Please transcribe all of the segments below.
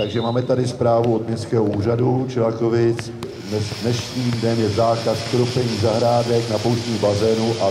Takže máme tady zprávu od Městského úřadu Čelakovic. Dnes, dnešním dnem je zákaz kropení zahrádek na pouštním bazénu a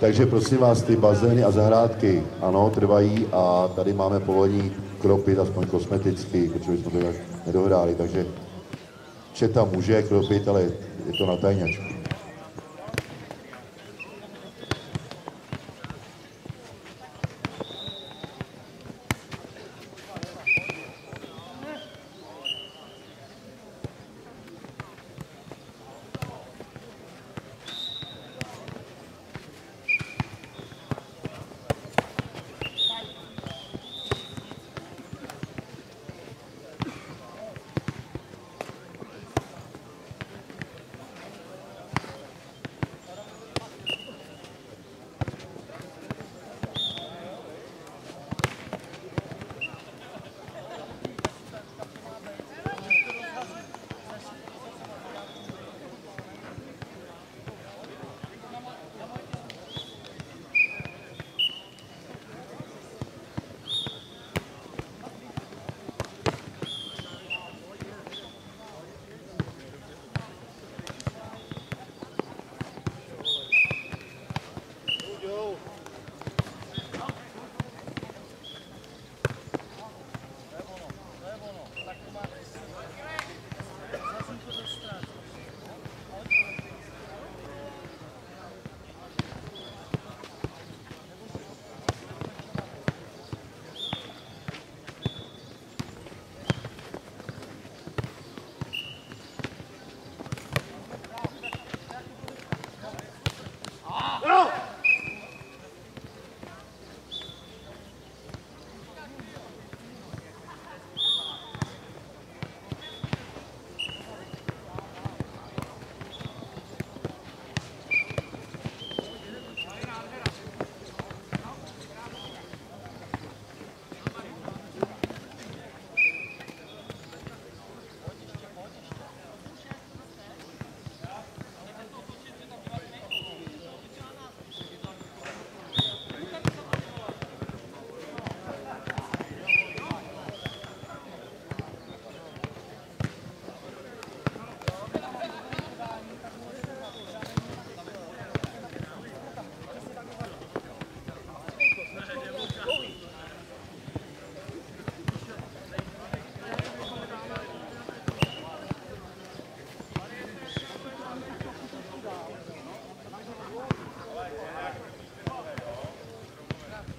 Takže prosím vás, ty bazény a zahrádky, ano, trvají a tady máme povolení kropit aspoň kosmeticky, protože jsme to tak nedohráli, takže četa může kropit, ale je to na tajňačku.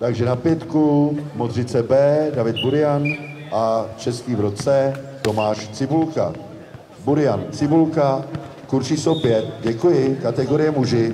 Takže na pětku Modřice B, David Burian a Český v roce Tomáš Cibulka. Burian, Cibulka, kurčí jsou pět, děkuji, kategorie muži.